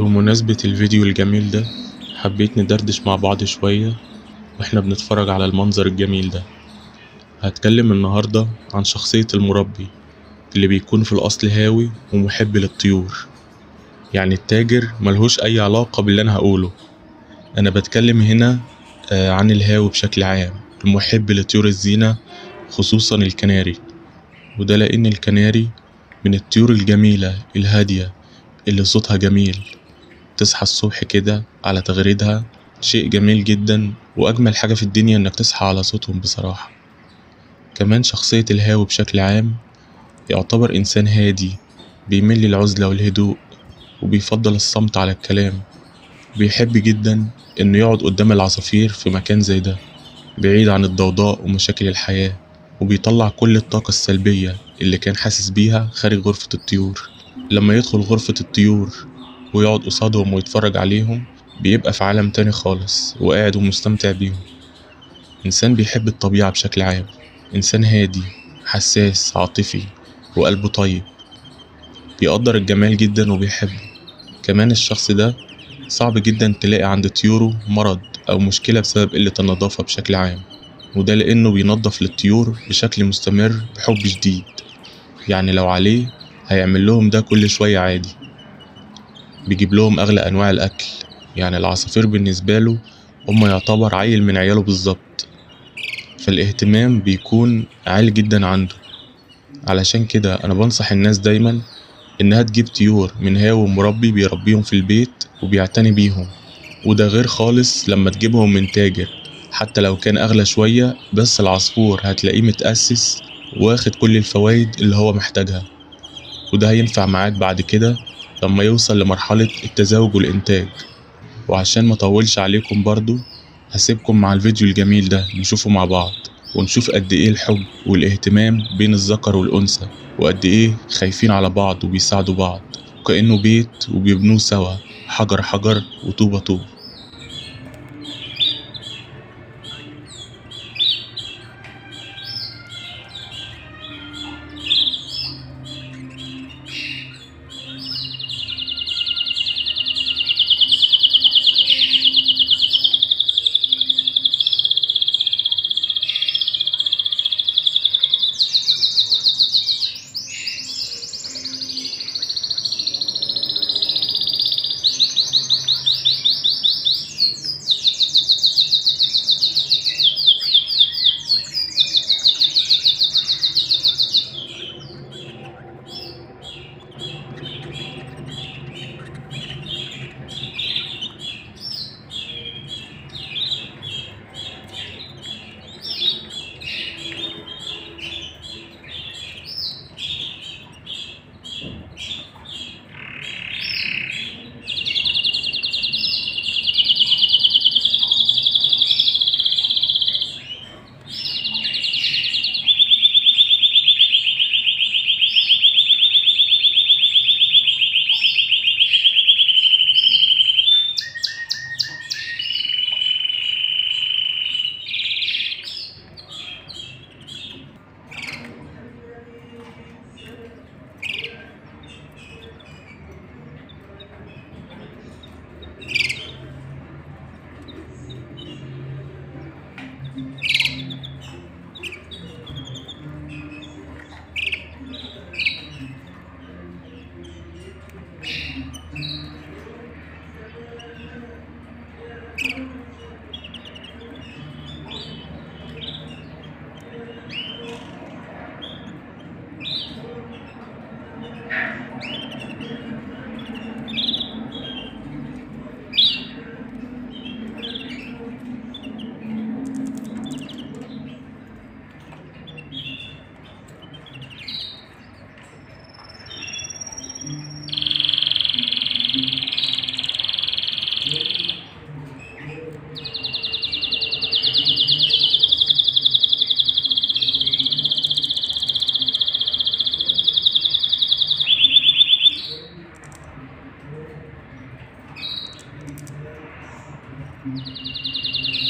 بمناسبة الفيديو الجميل ده حبيت ندردش مع بعض شوية وإحنا بنتفرج على المنظر الجميل ده. هتكلم النهاردة عن شخصية المربي اللي بيكون في الأصل هاوي ومحب للطيور. يعني التاجر ملهوش أي علاقة باللي أنا هقوله. أنا بتكلم هنا آه، عن الهاوي بشكل عام المحب لطيور الزينة خصوصا الكناري. وده لأن الكناري من الطيور الجميلة الهادية اللي صوتها جميل. تصحى الصبح كده على تغريدها شيء جميل جدا وأجمل حاجة في الدنيا إنك تصحى على صوتهم بصراحة. كمان شخصية الهاوي بشكل عام يعتبر إنسان هادي بيميل للعزلة والهدوء وبيفضل الصمت على الكلام. بيحب جدا إنه يقعد قدام العصافير في مكان زي ده بعيد عن الضوضاء ومشاكل الحياة وبيطلع كل الطاقة السلبية اللي كان حاسس بيها خارج غرفة الطيور. لما يدخل غرفة الطيور ويقعد قصادهم ويتفرج عليهم بيبقى في عالم تاني خالص وقاعد ومستمتع بيهم. إنسان بيحب الطبيعة بشكل عام. إنسان هادي حساس عاطفي وقلبه طيب. بيقدر الجمال جدا وبيحبه. كمان الشخص ده صعب جدا تلاقي عند طيوره مرض أو مشكلة بسبب قلة النظافة بشكل عام. وده لأنه بينظف للطيور بشكل مستمر بحب شديد يعني لو عليه هيعمل لهم ده كل شوية عادي. بيجيب لهم أغلى أنواع الأكل. يعني العصافير بالنسبة له هما يعتبر عيل من عياله بالظبط. فالاهتمام بيكون عالي جدا عنده. علشان كده أنا بنصح الناس دايما إنها تجيب طيور من هاوي مربي بيربيهم في البيت وبيعتني بيهم. وده غير خالص لما تجيبهم من تاجر. حتى لو كان أغلى شوية بس العصفور هتلاقيه متأسس واخد كل الفوايد اللي هو محتاجها. وده هينفع معاك بعد كده لما يوصل لمرحلة التزاوج والإنتاج. وعشان ما اطولش عليكم برضو هسيبكم مع الفيديو الجميل ده نشوفه مع بعض ونشوف قد إيه الحب والاهتمام بين الذكر والأنثى وقد إيه خايفين على بعض وبيساعدوا بعض. وكأنه بيت وبيبنوه سوا حجر حجر وطوبة طوب Thank mm -hmm. you.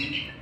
huge.